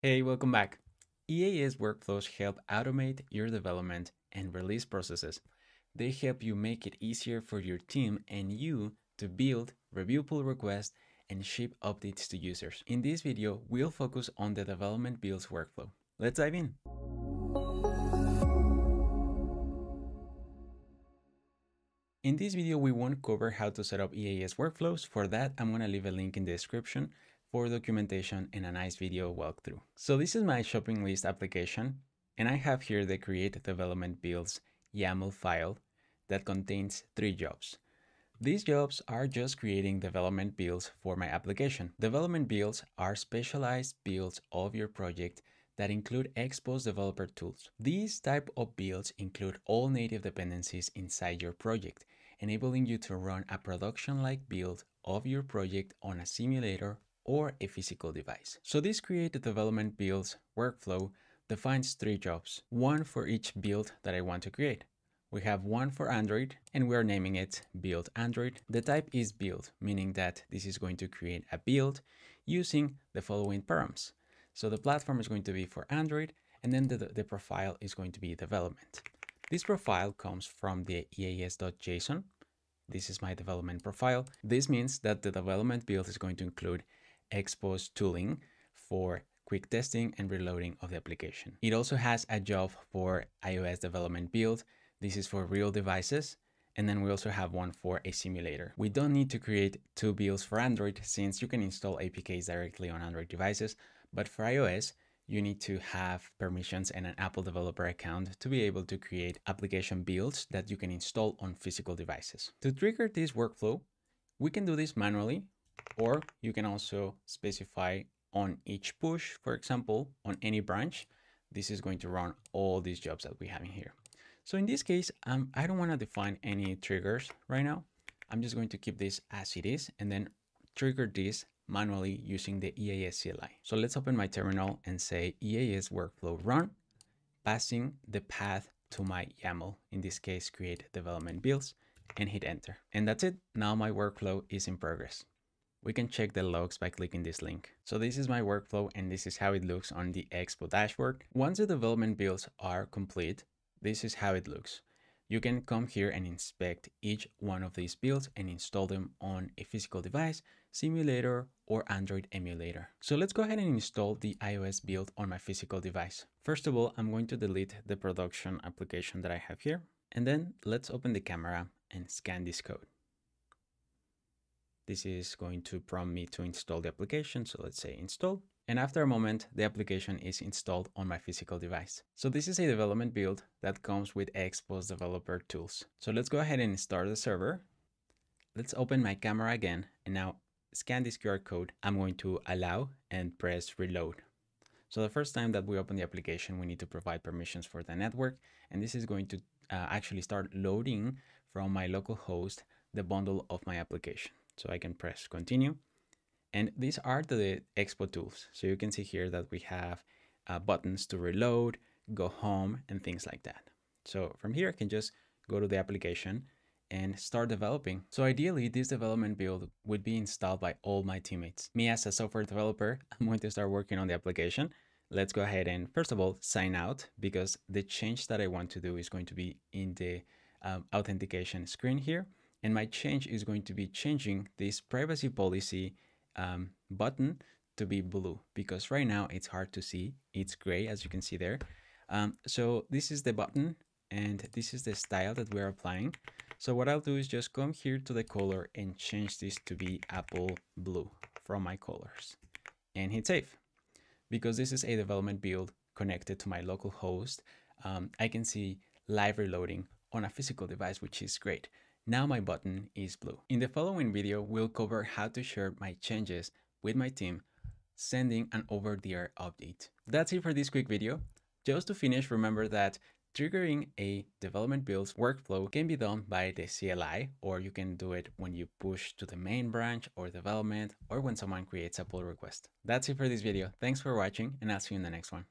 Hey, welcome back. EAS workflows help automate your development and release processes. They help you make it easier for your team and you to build, review pull requests, and ship updates to users. In this video, we'll focus on the development builds workflow. Let's dive in. In this video, we won't cover how to set up EAS workflows. For that, I'm to leave a link in the description for documentation and a nice video walkthrough. So this is my shopping list application, and I have here the create development builds YAML file that contains three jobs. These jobs are just creating development builds for my application. Development builds are specialized builds of your project that include Expo's developer tools. These type of builds include all native dependencies inside your project, enabling you to run a production-like build of your project on a simulator or a physical device. So this create development builds workflow defines three jobs, one for each build that I want to create. We have one for Android and we are naming it build Android. The type is build, meaning that this is going to create a build using the following params. So the platform is going to be for Android and then the, the profile is going to be development. This profile comes from the eas.json. This is my development profile. This means that the development build is going to include Expo's tooling for quick testing and reloading of the application. It also has a job for iOS development build. This is for real devices. And then we also have one for a simulator. We don't need to create two builds for Android since you can install APKs directly on Android devices. But for iOS, you need to have permissions and an Apple developer account to be able to create application builds that you can install on physical devices. To trigger this workflow, we can do this manually or you can also specify on each push, for example, on any branch, this is going to run all these jobs that we have in here. So in this case, um, I don't want to define any triggers right now. I'm just going to keep this as it is and then trigger this manually using the EAS CLI. So let's open my terminal and say EAS workflow run, passing the path to my YAML, in this case, create development builds and hit enter. And that's it. Now my workflow is in progress. We can check the logs by clicking this link. So this is my workflow and this is how it looks on the Expo dashboard. Once the development builds are complete, this is how it looks. You can come here and inspect each one of these builds and install them on a physical device, simulator, or Android emulator. So let's go ahead and install the iOS build on my physical device. First of all, I'm going to delete the production application that I have here. And then let's open the camera and scan this code. This is going to prompt me to install the application. So let's say install. And after a moment, the application is installed on my physical device. So this is a development build that comes with Expo's developer tools. So let's go ahead and start the server. Let's open my camera again. And now scan this QR code. I'm going to allow and press reload. So the first time that we open the application, we need to provide permissions for the network. And this is going to uh, actually start loading from my local host the bundle of my application. So I can press continue. And these are the Expo tools. So you can see here that we have uh, buttons to reload, go home, and things like that. So from here, I can just go to the application and start developing. So ideally, this development build would be installed by all my teammates. Me as a software developer, I'm going to start working on the application. Let's go ahead and first of all, sign out because the change that I want to do is going to be in the um, authentication screen here. And my change is going to be changing this privacy policy um, button to be blue because right now it's hard to see. It's gray as you can see there. Um, so this is the button and this is the style that we're applying. So what I'll do is just come here to the color and change this to be apple blue from my colors and hit save. Because this is a development build connected to my local host, um, I can see live reloading on a physical device, which is great. Now my button is blue. In the following video, we'll cover how to share my changes with my team, sending an over-the-air update. That's it for this quick video. Just to finish, remember that triggering a development builds workflow can be done by the CLI, or you can do it when you push to the main branch or development, or when someone creates a pull request. That's it for this video. Thanks for watching, and I'll see you in the next one.